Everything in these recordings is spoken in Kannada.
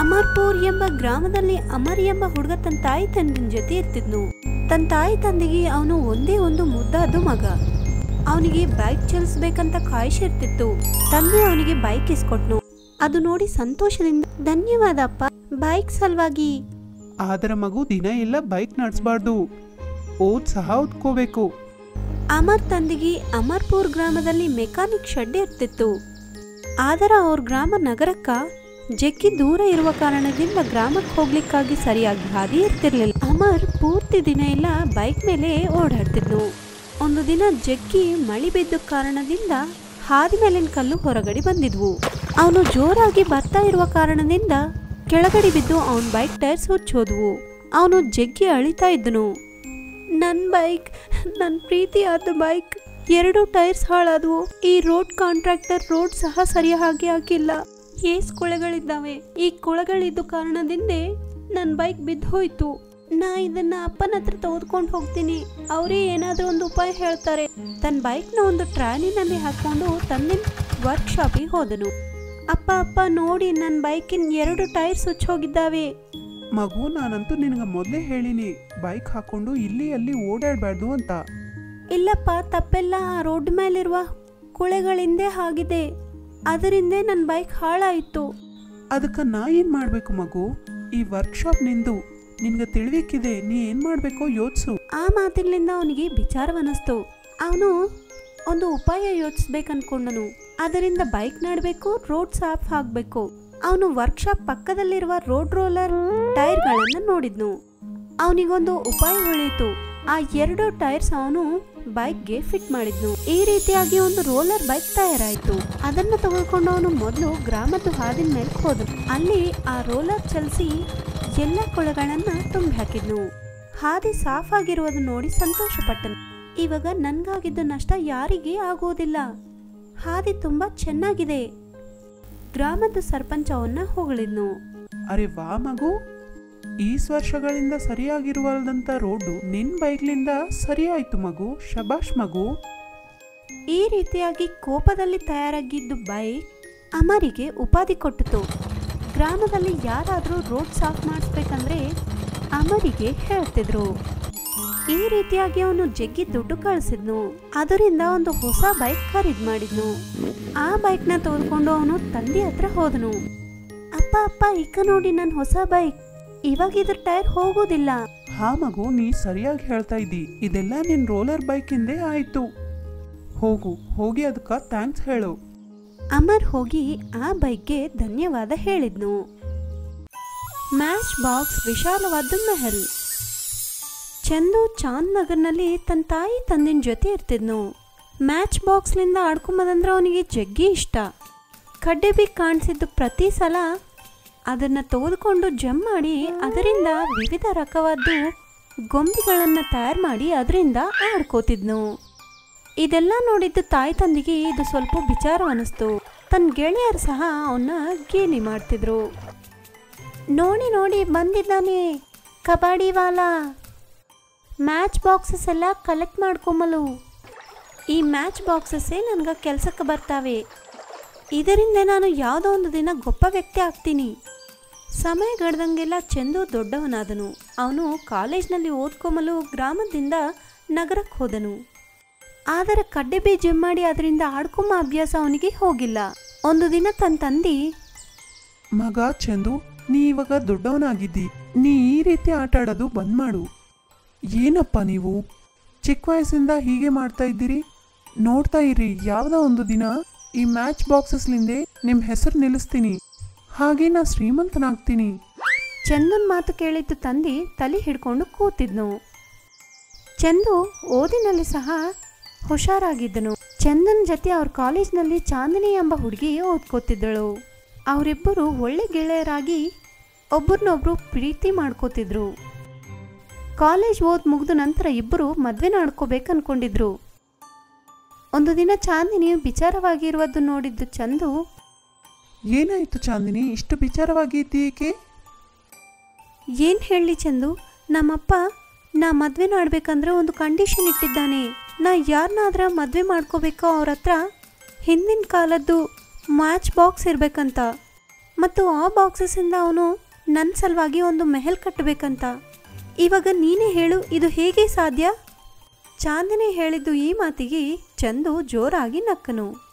ಅಮರ್ಪುರ್ ಎಂಬ ಗ್ರಾಮದಲ್ಲಿ ಅಮರ್ ಎಂಬ ಹುಡುಗ ತನ್ನ ತಾಯಿ ತಂದಿನ ಜೊತೆ ಇರ್ತಿದ್ನು ತನ್ನ ತಾಯಿ ತಂದೆಗೆ ಅವನು ಒಂದೇ ಒಂದು ಮುದ್ದಾದ ಮಗ. ಅವನಿಗೆ ಬೈಕ್ ಚಲಿಸ್ಬೇಕಂತ ಕಾಯಿಷ್ ಇರ್ತಿತ್ತು. ತಂದೆ ಅವನಿಗೆ ಬೈಕ್ ಇಸ್ಕೊಟ್ನು. ಅದು ನೋಡಿ ಸಂತೋಷದಿಂದ ಧನ್ಯವಾದ ಅಪ್ಪ ಬೈಕ್ ಸಲುವಾಗಿ. ಆದರ ಮಗು ದಿನ ಎಲ್ಲ ಬೈಕ್ ನಡೆಸಬಾರ್ದು. ಓದ್ ಸಹ ಓದ್ಕೋಬೇಕು. ಅಮರ್ ತಂದೆಗೆ ಅಮರ್ಪುರ್ ಗ್ರಾಮದಲ್ಲಿ ಮೆಕ್ಯಾನಿಕ್ ಶೆಡ್ ಇರ್ತಿತ್ತು. ಆದರೆ ಅವ್ರ ಗ್ರಾಮ ನಗರಕ್ಕ ಜಗ್ಗಿ ದೂರ ಇರುವ ಕಾರಣದಿಂದ ಗ್ರಾಮಕ್ಕೆ ಹೋಗ್ಲಿಕ್ಕಾಗಿ ಸರಿಯಾಗಿ ಹಾದಿ ಇರ್ತಿರ್ಲಿಲ್ಲ ಅಮರ್ ಪೂರ್ತಿ ದಿನ ಎಲ್ಲ ಬೈಕ್ ಮೇಲೆ ಓಡಾಡ್ತಿದ್ನು ಒಂದು ದಿನ ಜಗ್ಗಿ ಮಳಿ ಬಿದ್ದ ಕಾರಣದಿಂದ ಹಾದಿ ಮೇಲಿನ ಕಲ್ಲು ಹೊರಗಡೆ ಬಂದಿದ್ವು. ಅವನು ಜೋರಾಗಿ ಬರ್ತಾ ಇರುವ ಕಾರಣದಿಂದ ಕೆಳಗಡೆ ಬಿದ್ದು ಅವನ ಬೈಕ್ ಟೈರ್ಸ್ ಹುಚ್ಚೋದ್ವು ಅವನು ಜಗ್ಗಿ ಅಳಿತಾ ಇದ್ದನು. ನನ್ನ ಬೈಕ್ ನನ್ನ ಪ್ರೀತಿಯಾದ ಬೈಕ್, ಎರಡು ಟೈರ್ಸ್ ಹಾಳಾದವು. ಈ ರೋಡ್ ಕಾಂಟ್ರಾಕ್ಟರ್ ರೋಡ್ ಸಹ ಸರಿಯಾಗಿ ಹಾಕಿಲ್ಲ. ಏಸ್ ಕೊಳಗಳಿದ್ದಾವೆ. ಈ ಕೊಳೆಗಳಿದ್ದ ಕಾರಣದಿಂದ ನನ್ನ ಬೈಕ್ ಬಿದ್ದು ಹೋಯ್ತು ನಾ ಇದನ್ನ ಅಪ್ಪನ ಹತ್ರ ತೆಗೆದುಕೊಂಡು ಹೋಗ್ತೀನಿ. ಅವರೇ ಏನಾದರೂ ಒಂದು ಉಪಾಯ ಹೇಳ್ತಾರೆ. ತನ್ನ ಬೈಕ್ನ ಒಂದು ಟ್ರಾಲಿನಲ್ಲಿ ಹಾಕೊಂಡು ತನ್ನ ವರ್ಕ್ಶಾಪಿಗೆ ಹೋದನು. ಅಪ್ಪ ಅಪ್ಪ ನೋಡಿ ನನ್ನ ಬೈಕಿನ ಎರಡು ಟೈರ್ ಸ್ವಿಚ್ ಹೋಗಿದ್ದಾವೆ. ಮಗು ನಾನಂತೂ ನಿನಗೆ ಮೊದಲೇ ಹೇಳಿನಿ. ಬೈಕ್ ಹಾಕೊಂಡು ಇಲ್ಲಿ ಅಲ್ಲಿ ಓಡಾಡಬಾರ್ದು ಅಂತ. ಇಲ್ಲಪ್ಪ ತಪ್ಪೆಲ್ಲ ಆ ರೋಡ್ ಮೇಲಿರುವ ಕುಳೆಗಳಿಂದೇ ಆಗಿದೆ. ಅದರಿಂದ ನನ್ನ ಬೈಕ್ ಹಾಳಾಯಿತು. ಅದಕ್ಕೆ ನಾ ಏನು ಮಾಡಬೇಕು ಮಗು? ಈ ವರ್ಕ್ಶಾಪ್ ನಿಂದು ನಿನ್ಗೆ ತಿಳಿವಿಕ್ಕಿದೆ ನೀ ಏನು ಮಾಡಬೇಕು ಯೋಚಿಸು. ಆ ಮಾತಿನಿಂದ ಅವನಿಗೆ ವಿಚಾರವನ್ನಿಸ್ತು ಅವನು ಒಂದು ಉಪಾಯ ಯೋಚಿಸ್ಬೇಕನ್ಕೊಂಡನು. ಅದರಿಂದ ಬೈಕ್ ನಡಬೇಕು ರೋಡ್ ಸಾಫ್ ಆಗಬೇಕು. ಅವನು ವರ್ಕ್ಶಾಪ್ ಪಕ್ಕದಲ್ಲಿರುವ ರೋಡ್ ರೋಲರ್ ಟೈರ್ಗಳನ್ನು ನೋಡಿದ್ನು. ಅವನಿಗೊಂದು ಉಪಾಯ ಉಳಿಯಿತು ಆ ಎರಡು ಟೈರ್ಸ್ ಅವನು ಬೈಕ್ಗೆ ಫಿಟ್ ಮಾಡಿದ್ನು. ಈ ರೀತಿಯಾಗಿ ಒಂದು ರೋಲರ್ ಬೈಕ್ ತಯಾರಾಯಿತು. ಅದನ್ನ ತಗೊಳ್ಕೊಂಡು ಅವನು ಮೊದಲು ಗ್ರಾಮದ ಹಾದಿನ ಮೇಲೆ ಹೋದನು. ಅಲ್ಲಿ ಆ ರೋಲರ್ ಚಲಿಸಿ ಎಲ್ಲ ಕೊಳಗಳನ್ನ ತುಂಬಿ ಹಾಕಿದ್ನು. ಹಾದಿ ಸಾಫ್ ಆಗಿರುವುದು ನೋಡಿ ಸಂತೋಷಪಟ್ಟನು. ಇವಾಗ ನನ್ಗಾಗಿದ್ದ ನಷ್ಟ ಯಾರಿಗೆ ಆಗುವುದಿಲ್ಲ. ಹಾದಿ ತುಂಬಾ ಚೆನ್ನಾಗಿದೆ. ಗ್ರಾಮದ ಸರ್ಪಂಚವನ್ನ ಹೊಗಳಿದ್ನು. ಅರೆ ವಾ ಮಗು. ಈ ವರ್ಷಗಳಿಂದ ಸರಿಯಾಗಿರುವಲ್ದಂತ ರೋಡು ನಿನ್ ಬೈಕ್ಲಿಂದ ಸರಿಯಾಯ್ತು ಮಗು. ಶಬಾಷ್ ಮಗು. ಈ ರೀತಿಯಾಗಿ ಕೋಪದಲ್ಲಿ ತಯಾರಾಗಿದ್ದು ಬೈಕ್ ಅಮರಿಗೆ ಉಪಾಧಿ ಕೊಟ್ಟಿತು. ಗ್ರಾಮದಲ್ಲಿ ಯಾರಾದರೂ ರೋಡ್ ಸಾಫ್ ಮಾಡಿಸ್ಬೇಕಂದ್ರೆ ಅಮರಿಗೆ ಹೇಳ್ತಿದ್ರು. ಈ ರೀತಿಯಾಗಿ ಅವನು ಜಗ್ಗಿ ದುಡ್ಡು ಕಳಿಸಿದ್ನು. ಅದರಿಂದ ಒಂದು ಹೊಸ ಬೈಕ್ ಖರೀದಿ ಮಾಡಿದ್ನು. ಆ ಬೈಕ್ನ ತೋರ್ಕೊಂಡು ಅವನು ತಂದೆ ಹತ್ರ ಹೋದನು. ಅಪ್ಪ ಅಪ್ಪ ಈಗ ನೋಡಿ ನನ್ನ ಹೊಸ ಬೈಕ್. ಇವಾಗ ಇದ್ರ ಟೈರ್ ಹೋಗೋದಿಲ್ಲ. ಹಾ ಮಗು ನೀ ಸರಿಯಾಗಿ ಹೇಳ್ತಾ ಇದ್ದಿ. ಇದೆಲ್ಲ ನಿನ್ ರೋಲರ್ ಬೈಕಿಂದೇ ಆಯ್ತು. ಹೋಗು ಹೋಗಿ ಅದಕ್ಕ ಥ್ಯಾಂಕ್ಸ್ ಹೇಳು. ಅಮರ್ ಹೋಗಿ ಆ ಬೈಕ್ಗೆ ಧನ್ಯವಾದ ಹೇಳಿದ್ನು. ಮ್ಯಾಚ್ ಬಾಕ್ಸ್ ವಿಶಾಲವಾದ ಮೆಹಲ್. ಚಂದು ಚಾಂದ್ ನಗರ್ನಲ್ಲಿ ತನ್ನ ತಾಯಿ ತಂದಿನ ಜೊತೆ ಇರ್ತಿದ್ನು. ಮ್ಯಾಚ್ ಬಾಕ್ಸ್ಲಿಂದ ಆಡ್ಕೊಂಬದಂದ್ರೆ ಅವನಿಗೆ ಜಗ್ಗಿ ಇಷ್ಟ. ಕಡ್ಡೆ ಬಿ ಕಾಣಿಸಿದ್ದು ಪ್ರತಿ ಸಲ ಅದನ್ನು ತೆಗೆದುಕೊಂಡು ಜಮ್ ಮಾಡಿ ಅದರಿಂದ ವಿವಿಧ ರಕವಾದ್ದು ಗೊಂಬೆಗಳನ್ನು ತಯಾರು ಮಾಡಿ ಅದರಿಂದ ಆಡ್ಕೋತಿದ್ನು. ಇದೆಲ್ಲ ನೋಡಿದ್ದು ತಾಯಿ ತಂದಿಗೆ ಇದು ಸ್ವಲ್ಪ ವಿಚಾರ ಅನ್ನಿಸ್ತು ತನ್ನ ಗೆಳೆಯರು ಸಹ ಅವನ್ನ ಗೇಲಿ ಮಾಡ್ತಿದ್ರು. ನೋಡಿ ನೋಡಿ, ಬಂದಿದ್ದಾನೆ. ಕಬಾಡಿ ವಾಲ. ಮ್ಯಾಚ್ ಬಾಕ್ಸಸ್ ಎಲ್ಲ ಕಲೆಕ್ಟ್ ಮಾಡ್ಕೊಂಬಲು ಈ ಮ್ಯಾಚ್ ಬಾಕ್ಸಸ್ಸೇ ನನಗೆ ಕೆಲಸಕ್ಕೆ ಬರ್ತಾವೆ. ಇದರಿಂದ ನಾನು ಯಾವುದೋ ಒಂದು ದಿನ ಗೊಪ್ಪ ವ್ಯಕ್ತಿ ಆಗ್ತೀನಿ. ಸಮಯ ಗಡ್ದಂಗೆಲ್ಲ ಚಂದು ದೊಡ್ಡವನಾದನು. ಅವನು ಕಾಲೇಜ್ನಲ್ಲಿ ಓದ್ಕೊಂಬಲು ಗ್ರಾಮದಿಂದ ನಗರಕ್ಕೆ ಹೋದನು. ಆದರೆ ಕಡ್ಡೆ ಬೀಜ ಮಾಡಿ ಅದರಿಂದ ಆಡ್ಕೊಂಬ ಅಭ್ಯಾಸ ಅವನಿಗೆ ಹೋಗಿಲ್ಲ. ಒಂದು ದಿನ ತನ್ನ ತಂದಿ, ಮಗ ಚಂದು ನೀ ಇವಾಗ ದೊಡ್ಡವನಾಗಿದ್ದಿ. ನೀ ಈ ರೀತಿ ಆಟ ಆಡೋದು ಬಂದ್ ಮಾಡು. ಏನಪ್ಪ ನೀವು? ಚಿಕ್ಕ ವಯಸ್ಸಿಂದ ಹೀಗೆ ಮಾಡ್ತಾ ಇದ್ದೀರಿ? ನೋಡ್ತಾ ಇರಿ, ಯಾವುದೋ ಒಂದು ದಿನ ಈ ಮ್ಯಾಚ್ ಬಾಕ್ಸಸ್ಲಿಂದೆ ನಿಮ್ಮ ಹೆಸರು ನಿಲ್ಲಿಸ್ತೀನಿ. ಹಾಗೆ ನಾ ಶ್ರೀಮಂತನಾಗ್ತೀನಿ. ಚಂದನ್ ಮಾತು ಕೇಳಿದ್ದು ತಂದಿ ತಲೆ ಹಿಡ್ಕೊಂಡು ಕೂತಿದ್ನು. ಚಂದು ಓದಿನಲ್ಲಿ ಸಹ ಹುಷಾರಾಗಿದ್ದನು. ಚಂದನ್ ಜೊತೆ ಅವ್ರ ಕಾಲೇಜ್ನಲ್ಲಿ ಚಾಂದಿನಿ ಎಂಬ ಹುಡುಗಿ ಓದ್ಕೋತಿದ್ದಳು. ಅವರಿಬ್ಬರು ಒಳ್ಳೆ ಗೆಳೆಯರಾಗಿ ಒಬ್ಬರನ್ನೊಬ್ರು ಪ್ರೀತಿ ಮಾಡ್ಕೋತಿದ್ರು. ಕಾಲೇಜ್ ಓದ್ ಮುಗಿದ ನಂತರ ಇಬ್ಬರು ಮದುವೆ ಮಾಡ್ಕೋಬೇಕು ಅನ್ಕೊಂಡಿದ್ರು ಒಂದು ದಿನ ಚಾಂದಿನಿ ವಿಚಾರವಾಗಿರುವುದು ನೋಡಿದ್ದು ಚಂದು ಏನಾಯ್ತು ಚಾಂದಿನಿ? ಇಷ್ಟು ವಿಚಾರವಾಗಿ ಇದ್ದೀಕೆ ಏನ್ ಹೇಳಿ ಚಂದು? ನಮ್ಮಪ್ಪ ನಾ ಮದ್ವೆ ಮಾಡ್ಬೇಕಂದ್ರೆ ಒಂದು ಕಂಡೀಷನ್ ಇಟ್ಟಿದ್ದಾನೆ. ನಾ ಯಾರನ್ನಾದ್ರ ಮದ್ವೆ ಮಾಡ್ಕೋಬೇಕೋ ಅವ್ರ ಹತ್ರ ಹಿಂದಿನ ಕಾಲದ್ದು ಮ್ಯಾಚ್ ಬಾಕ್ಸ್ ಇರ್ಬೇಕಂತ. ಮತ್ತು ಆ ಬಾಕ್ಸಸ್ಸಿಂದ ಅವನು ನನ್ನ ಸಲುವಾಗಿ ಒಂದು ಮೆಹಲ್ ಕಟ್ಟಬೇಕಂತ ಇವಾಗ ನೀನೇ ಹೇಳು, ಇದು ಹೇಗೆ ಸಾಧ್ಯ? ಚಾಂದಿನಿ ಹೇಳಿದ್ದು ಈ ಮಾತಿಗೆ ಚಂದು ಜೋರಾಗಿ ನಕ್ಕನು.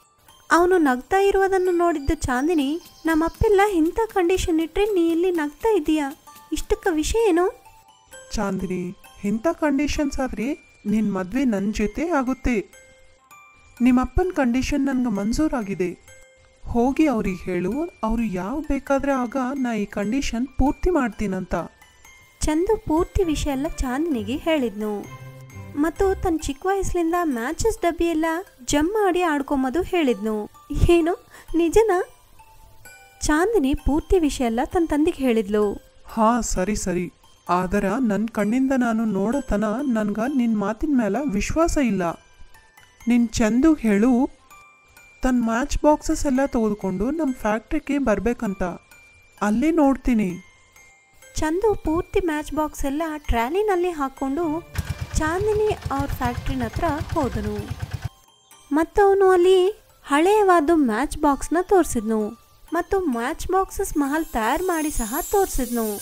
ಅವನು ನಗ್ತಾ ಇರುವುದನ್ನು ನೋಡಿದ್ದ ಚಾಂದಿನಿ ನಮ್ಮ ಅಪ್ಪೆಲ್ಲ ಇಂಥ ಕಂಡೀಷನ್ ಇಟ್ಟರೆ ನೀ ಇಲ್ಲಿ ನಗ್ತಾ ಇದೀಯಾ ಇಷ್ಟಕ್ಕ ವಿಷಯ ಏನು? ಚಾಂದಿನಿ ಇಂಥ ಕಂಡೀಷನ್ಸ್ ಆದರೆ ನಿನ್ನ ಮದುವೆ ನನ್ನ ಜೊತೆ ಆಗುತ್ತೆ. ನಿಮ್ಮಪ್ಪನ ಕಂಡೀಷನ್ ನನಗೆ ಮಂಜೂರಾಗಿದೆ. ಹೋಗಿ ಅವ್ರಿಗೆ ಹೇಳು ಅವರು ಯಾವ ಬೇಕಾದರೆ ಆಗ ನಾ ಈ ಕಂಡೀಷನ್ ಪೂರ್ತಿ ಮಾಡ್ತೀನಂತ. ಚಂದು ಪೂರ್ತಿ ವಿಷಯ ಎಲ್ಲ ಚಾಂದಿನಿಗೆ ಹೇಳಿದ್ನು. ಮತ್ತು ತನ್ನ ಚಿಕ್ಕ ವಯಸ್ಸಿನಿಂದ ಮ್ಯಾಚಸ್ ಡಬ್ಬಿ ಎಲ್ಲ ಜಮ್ ಮಾಡಿ ಆಡ್ಕೊಂಬೋದು ಹೇಳಿದ್ನು. ಏನು? ನಿಜನಾ? ಚಾಂದಿನಿ ಪೂರ್ತಿ ವಿಷಯ ಎಲ್ಲ ತನ್ನ ತಂದೆಗೆ ಹೇಳಿದ್ಲು. ಹಾ ಸರಿ ಸರಿ. ಆದರ ನನ್ನ ಕಣ್ಣಿಂದ ನಾನು ನೋಡತನ ನನ್ಗ ನಿನ್ನ ಮಾತಿನ ಮೇಲೆ ವಿಶ್ವಾಸ ಇಲ್ಲ. ನಿನ್ನ ಚಂದು ಹೇಳು. ತನ್ನ ಮ್ಯಾಚ್ ಬಾಕ್ಸಸ್ ಎಲ್ಲ ತೆಗೆದುಕೊಂಡು ನಮ್ಮ ಫ್ಯಾಕ್ಟ್ರಿಗೆ ಬರಬೇಕಂತ. ಅಲ್ಲಿ ನೋಡ್ತೀನಿ. ಚಂದು ಪೂರ್ತಿ ಮ್ಯಾಚ್ ಬಾಕ್ಸ್ ಎಲ್ಲ ಟ್ರಾಲಿನಲ್ಲಿ ಹಾಕ್ಕೊಂಡು ಚಾಂದಿನಿ ಅವ್ರ ಫ್ಯಾಕ್ಟ್ರಿನ ಹತ್ರ ಹೋದನು. ಮತ್ತವನು ಅಲ್ಲಿ ಹಳೆಯವಾದ ಮ್ಯಾಚ್ ಬಾಕ್ಸ್ನ ತೋರಿಸಿದ್ನು. ಮತ್ತು ಮ್ಯಾಚ್ ಬಾಕ್ಸಸ್ ಮಹಲ್ ತಯಾರು ಮಾಡಿ ಸಹ ತೋರಿಸಿದ್ನು.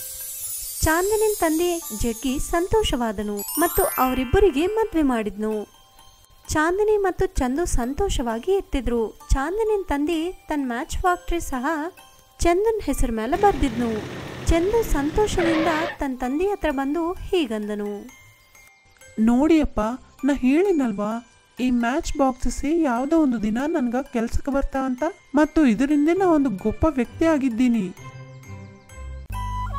ಚಾಂದಿನಿನ ತಂದೆ ಜಗ್ಗಿ ಸಂತೋಷವಾದನು ಮತ್ತು ಅವರಿಬ್ಬರಿಗೆ ಮದುವೆ ಮಾಡಿದ್ನು. ಚಾಂದಿನಿ ಮತ್ತು ಚಂದು ಸಂತೋಷವಾಗಿ ಇರ್ತಿದ್ರು. ಚಾಂದಿನಿನ ತಂದೆ ತನ್ನ ಮ್ಯಾಚ್ ಫ್ಯಾಕ್ಟ್ರಿ ಸಹ ಚಂದನ್ ಹೆಸರು ಮೇಲೆ ಬರೆದಿದ್ನು. ಚಂದು ಸಂತೋಷದಿಂದ ತನ್ನ ತಂದೆ ಹತ್ರ ಬಂದು ಹೀಗಂದನು. ನೋಡಿಯಪ್ಪ, ನಾ ಹೇಳಿನಲ್ವಾ, ಈ ಮ್ಯಾಚ್ ಬಾಕ್ಸಸ್ ಯಾವುದೋ ಒಂದು ದಿನ ನನ್ಗೆ ಕೆಲ್ಸಕ್ಕೆ ಬರ್ತಾ ಅಂತ? ಮತ್ತು ಇದರಿಂದ ನಾ ಒಂದು ಗೊಪ್ಪ ವ್ಯಕ್ತಿ ಆಗಿದ್ದೀನಿ.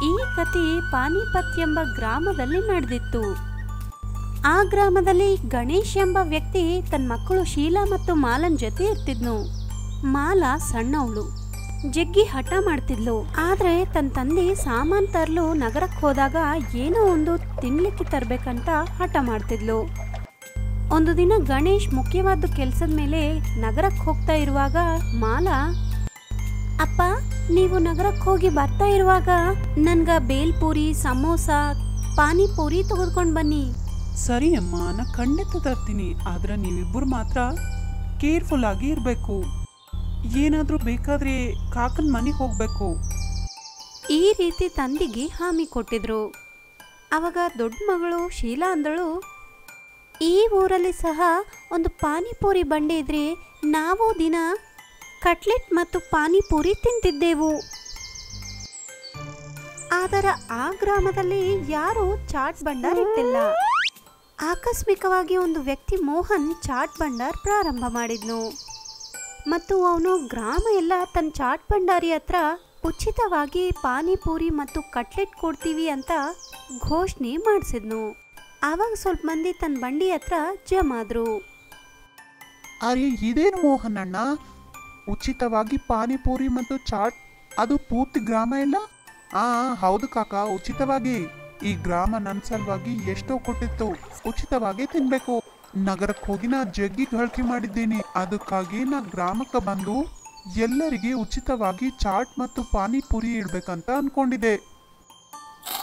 ಈ ಕಥೆ ಪಾನಿಪತ್ ಎಂಬ ಗ್ರಾಮದಲ್ಲಿ ನಡೆದಿತ್ತು. ಆ ಗ್ರಾಮದಲ್ಲಿ ಗಣೇಶ್ ಎಂಬ ವ್ಯಕ್ತಿ ತನ್ನ ಮಕ್ಕಳು ಶೀಲಾ ಮತ್ತು ಮಾಲನ್ ಜೊತೆ ಇರ್ತಿದ್ನು. ಮಾಲಾ ಸಣ್ಣವಳು. ಜಗ್ಗಿ ಹಠ ಮಾಡ್ತಿದ್ಲು. ಆದ್ರೆ ತನ್ನ ತಂದೆ ಸಾಮಾನ್ ತರಲು ನಗರಕ್ಕೆ ಹೋದಾಗ ಏನೋ ಒಂದು ತಿನ್ಲಿಕ್ಕೆ ತರ್ಬೇಕಂತ ಹಠ ಮಾಡ್ತಿದ್ಲು. ಒಂದು ದಿನ ಗಣೇಶ್ ಮುಖ್ಯವಾದ ಕೆಲಸದ ಮೇಲೆ ನಗರಕ್ಕೆ ಹೋಗ್ತಾ ಇರುವಾಗ ಮಾಲಾ, ಅಪ್ಪ, ನೀವು ನಗರಕ್ಕೆ ಹೋಗಿ ಬರ್ತಾ ಇರುವಾಗ ನನ್ಗ ಬೇಲ್ಪೂರಿ ಸಮೋಸ ಪಾನಿಪೂರಿ ತೆಗೆದುಕೊಂಡು ಬನ್ನಿ. ಸರಿ ಅಮ್ಮ, ನಾ ಖಂಡಿತ ತರ್ತೀನಿ. ಆದ್ರೆ ನೀವಿಬ್ಬರು ಮಾತ್ರ ಕೇರ್ಫುಲ್ ಆಗಿ ಇರಬೇಕು. ಏನಾದರೂ ಬೇಕಾದ್ರೆ ಕಾಕನ ಮನೆಗೆ ಹೋಗಬೇಕು. ಈ ರೀತಿ ತಂದೆಗೆ ಹಾಮಿ ಕೊಟ್ಟಿದ್ರು. ಅವಾಗ ದೊಡ್ಡ ಮಗಳು ಶೀಲಾ ಅಂದಳು, ಈ ಊರಲ್ಲಿ ಸಹ ಒಂದು ಪಾನಿಪೂರಿ ಬಂಡೆ ಇದ್ರೆ ನಾವು ದಿನ ಕಟ್ಲೆಟ್ ಮತ್ತು ಪಾನಿಪೂರಿ ತಿಂತಿದ್ದೆವು. ಆದರೆ ಆ ಗ್ರಾಮದಲ್ಲಿ ಯಾರು ಚಾಟ್ ಭಂಡಾರ್ ಇಟ್ಟಿಲ್ಲ. ಆಕಸ್ಮಿಕವಾಗಿ ಒಂದು ವ್ಯಕ್ತಿ ಮೋಹನ್ ಚಾಟ್ ಭಂಡಾರ್ ಪ್ರಾರಂಭ ಮಾಡಿದ್ನು. ಮತ್ತು ಅವನು ಗ್ರಾಮ ಎಲ್ಲ ತನ್ನ ಚಾಟ್ ಭಂಡಾರಿ ಹತ್ರ ಉಚಿತವಾಗಿ ಪಾನಿಪೂರಿ ಮತ್ತು ಕಟ್ಲೆಟ್ ಕೊಡ್ತೀವಿ ಅಂತ ಘೋಷಣೆ ಮಾಡಿಸಿದ್ನು. ಆವಾಗ ಸ್ವಲ್ಪ ಮಂದಿ ತನ್ನ ಬಂಡಿ ಹತ್ರ ಜಮಾದ್ರು ಅರೆ, ಇದೇನು ಮೋಹನ್ ಅಣ್ಣ? ಉಚಿತವಾಗಿ ಪಾನಿಪೂರಿ ಮತ್ತು ಚಾಟ್, ಅದು ಪೂರ್ತಿ ಗ್ರಾಮ ಎಲ್ಲ? ಆ ಹೌದು ಕಾಕ, ಉಚಿತವಾಗಿ. ಈ ಗ್ರಾಮ ನನ್ನ ಸಲುವಾಗಿ ಎಷ್ಟೋ ಕೊಟ್ಟಿತ್ತು. ಉಚಿತವಾಗಿ ತಿನ್ಬೇಕು. ನಗರಕ್ಕೆ ಹೋಗಿ ನಾ ಜಗ್ಗಿ ಗಳಿಕೆ ಮಾಡಿದ್ದೇನೆ. ಅದಕ್ಕಾಗಿ ನಾ ಗ್ರಾಮಕ್ಕೆ ಬಂದು ಎಲ್ಲರಿಗೆ ಉಚಿತವಾಗಿ ಚಾಟ್ ಮತ್ತು ಪಾನಿಪುರಿ ಇಡಬೇಕಂತ ಅನ್ಕೊಂಡಿದೆ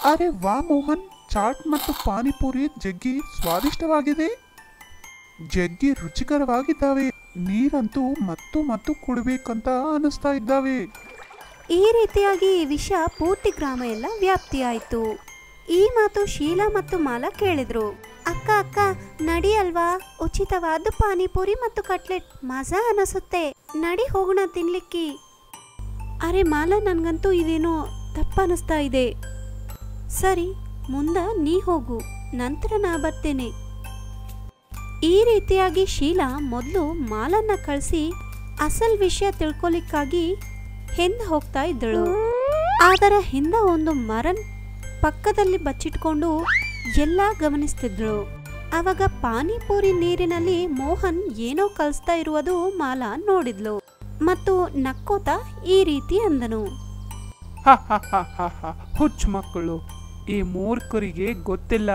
ಅರೆ ವಾ ಮೋಹನ್, ಚಾಟ್ ಮತ್ತು ಪಾನಿಪುರಿ ಜಗ್ಗಿ ಸ್ವಾದಿಷ್ಟವಾಗಿದೆ. ಜಗ್ಗಿ ರುಚಿಕರವಾಗಿದ್ದಾವೆ. ನೀರಂತೂ ಮತ್ತು ಮತ್ತು ಕುಡಬೇಕಂತ ಅನಿಸ್ತಾ ಇದ್ದಾವೆ. ಈ ರೀತಿಯಾಗಿ ಈ ವಿಷಯ ಪೂರ್ತಿ ಗ್ರಾಮ ಎಲ್ಲ ವ್ಯಾಪ್ತಿಯಾಯಿತು. ಈ ಮಾತು ಶೀಲಾ ಮತ್ತು ಮಾಲಾ ಕೇಳಿದ್ರು. ಅಕ್ಕ ಅಕ್ಕ ನಡಿ ಅಲ್ವಾ ಉಚಿತವಾದ ಪಾನಿಪುರಿ ಮತ್ತು ಕಟ್ಲೆಟ್. ಮಜಾ ಅನಿಸುತ್ತೆ. ನಡಿ ಹೋಗೋಣ ತಿನ್ಲಿಕ್ಕಿ. ಅರೆ ಮಾಲ, ನನಗಂತೂ ಇದೇನೋ ತಪ್ಪ ಅನಿಸ್ತಾ ಇದೆ. ಸರಿ, ಮುಂದ ನೀ ಹೋಗು. ನಂತರ ನಾ ಬರ್ತೇನೆ. ಈ ರೀತಿಯಾಗಿ ಶೀಲಾ ಮೊದಲು ಮಾಲನ್ನ ಕಳಿಸಿ ಅಸಲ್ ವಿಷಯ ತಿಳ್ಕೊಲಿಕ್ಕಾಗಿ ಹಿಂದೆ ಹೋಗ್ತಾ ಇದ್ದಳು. ಅದರ ಹಿಂದೆ ಒಂದು ಮರನ್ ಪಕ್ಕದಲ್ಲಿ ಬಚ್ಚಿಟ್ಕೊಂಡು ಎಲ್ಲ ಗಮನಿಸ್ತಿದ್ರು. ಅವಾಗ ಪಾನಿಪೂರಿ ನೀರಿನಲ್ಲಿ ಮೋಹನ್ ಏನೋ ಕಲಿಸ್ತಾ ಇರುವುದು ಮಾಲಾ ನೋಡಿದ್ಲು. ಮತ್ತು ನಕ್ಕೋತ ಈ ರೀತಿ ಅಂದನು. ಹುಚ್ಚು ಮಕ್ಕಳು. ಈ ಮೂರ್ಖರಿಗೆ ಗೊತ್ತಿಲ್ಲ.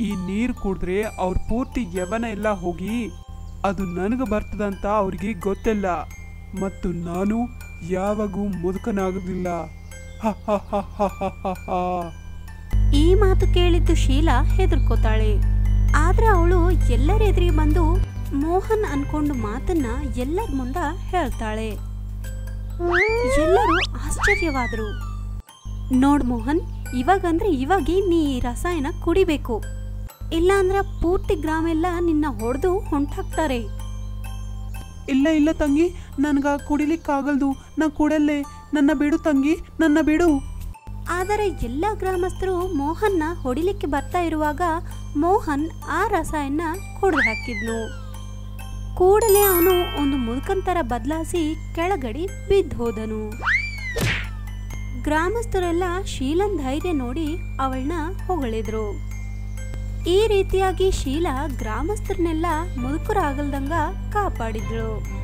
ಈ ನೀರು ಕುಡಿದ್ರೆ ಅವ್ರ ಪೂರ್ತಿ ಯವನ ಎಲ್ಲ ಹೋಗಿ, ಅದು ನನಗೆ ಬರ್ತದಂತ ಅವ್ರಿಗೆ ಗೊತ್ತಿಲ್ಲ. ಮತ್ತು ನಾನು ಯಾವಾಗೂ ಮುದುಕನಾಗೋದಿಲ್ಲ. ಹ ಹ ಹ ಹ ಹ ಹ. ಈ ಮಾತು ಕೇಳಿದ್ದು ಶೀಲಾ ಹೆದರ್ಕೋತಾಳೆ. ಆದ್ರೆ ಅವಳು ಎಲ್ಲರ ಎದುರಿಗೆ ಬಂದು ಮೋಹನ್ ಅನ್ಕೊಂಡು ಮಾತನ್ನ ಎಲ್ಲರ ಮುಂದ ಹೇಳ್ತಾಳೆ. ಎಲ್ಲರೂ ಆಶ್ಚರ್ಯವಾದರು. ನೋಡ್ ಮೋಹನ್, ಇವಾಗಂದ್ರೆ ಇವಾಗಿ ನೀ ಈ ರಸಾಯನ ಕುಡಿಬೇಕು. ಇಲ್ಲಾಂದ್ರೆ ಪೂರ್ತಿ ಗ್ರಾಮ ಎಲ್ಲ ನಿನ್ನ ಹೊಡೆದು ಹೊಂಟಾಕ್ತಾರೆ. ಇಲ್ಲ ಇಲ್ಲ ತಂಗಿ, ನನ್ಗ ಕುಡಿಲಿಕ್ಕಾಗಲ್ದು. ನಾ ಕುಡಲ್ಲೇ. ನನ್ನ ಬಿಡು ತಂಗಿ, ನನ್ನ ಬಿಡು. ಆದರೆ ಎಲ್ಲ ಗ್ರಾಮಸ್ಥರು ಮೋಹನ್ನ ಹೊಡಿಲಿಕ್ಕೆ ಬರ್ತಾ ಇರುವಾಗ ಮೋಹನ್ ಆ ರಸಾಯನ ಕುಡಿದು ಹಾಕಿದ್ನು. ಕೂಡಲೇ ಅವನು ಒಂದು ಮುದುಕನ್ ತರ ಬದಲಾಯಿಸಿ ಕೆಳಗಡೆ ಬಿದ್ದು ಹೋದನು. ಗ್ರಾಮಸ್ಥರೆಲ್ಲ ಶೀಲನ್ ಧೈರ್ಯ ನೋಡಿ ಅವಳನ್ನ ಹೊಗಳಿದ್ರು. ಈ ರೀತಿಯಾಗಿ ಶೀಲಾ ಗ್ರಾಮಸ್ಥರನ್ನೆಲ್ಲ ಮುದುಕರಾಗಲ್ದಂಗ ಕಾಪಾಡಿದ್ಳು.